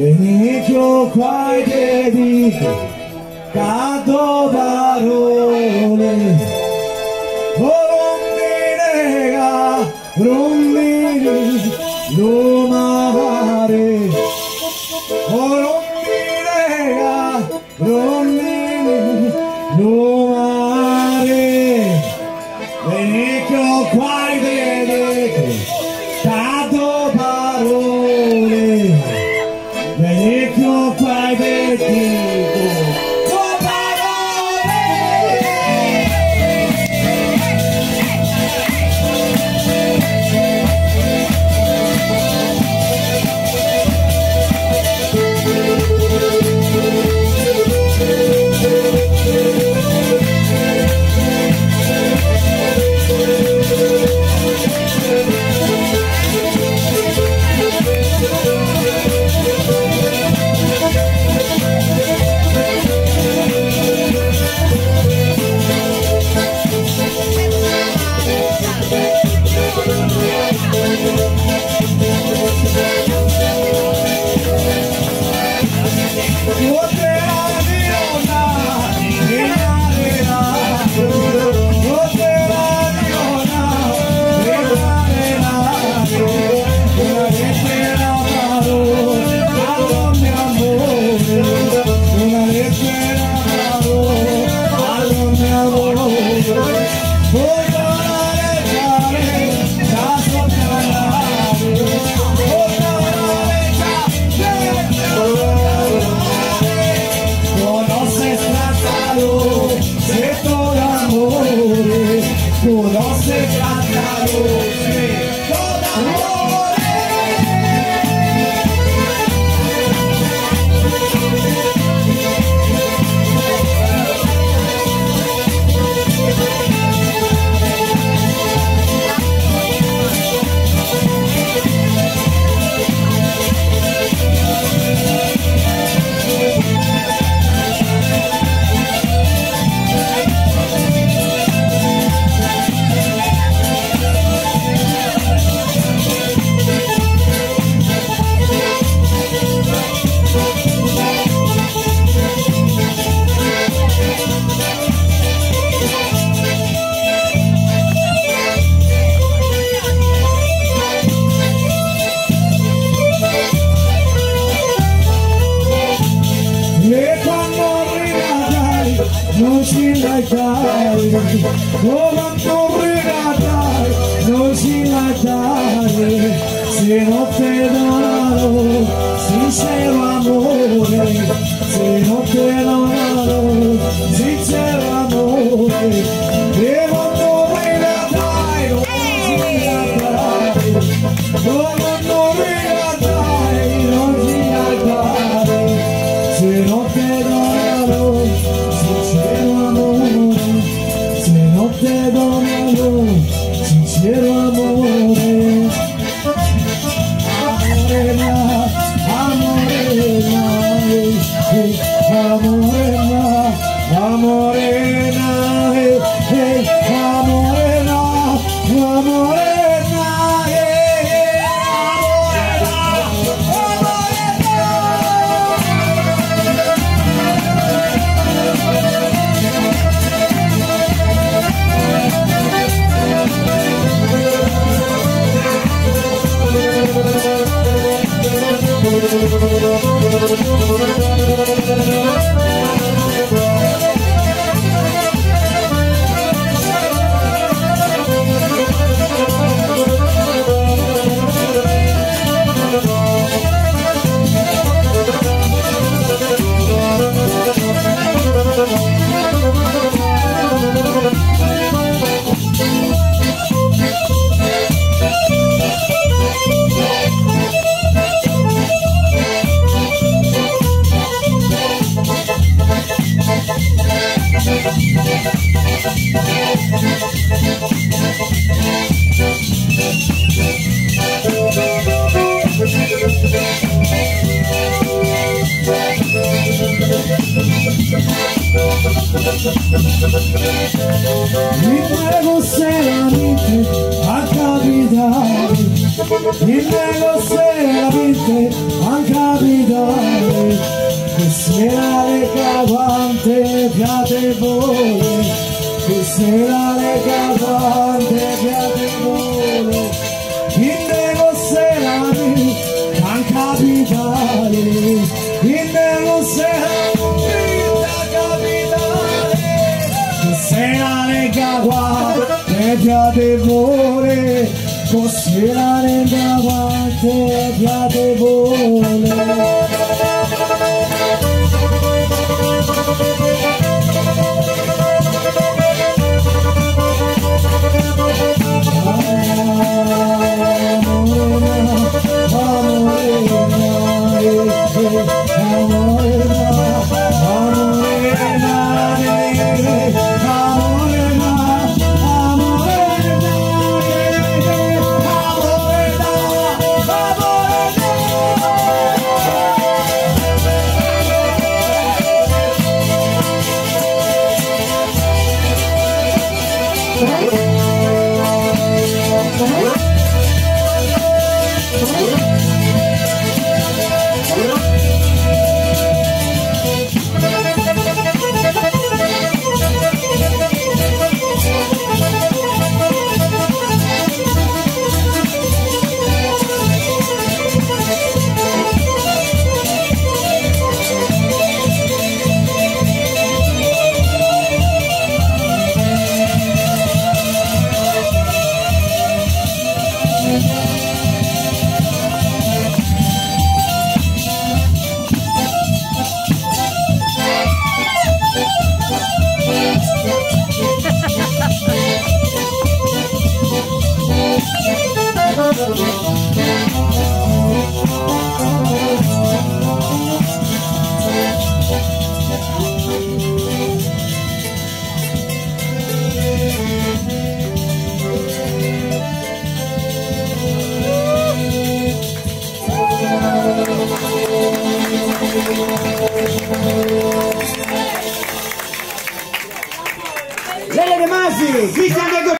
Venecchio qua e dedico, canto parole, Rondinega, rondini, lo mare, no se la dai no se la dai se no te darò sincero se no te darò Mi prego seriamente a capitare. Il nego se la vinte anche abitare che sera le cavante piatevole che sera le cavante piatevole il nego se la vinte anche abitare il nego se la vinte anche abitare che sera le cavante piatevole Considerare davanti piacevole Lele De Masi, Cristian De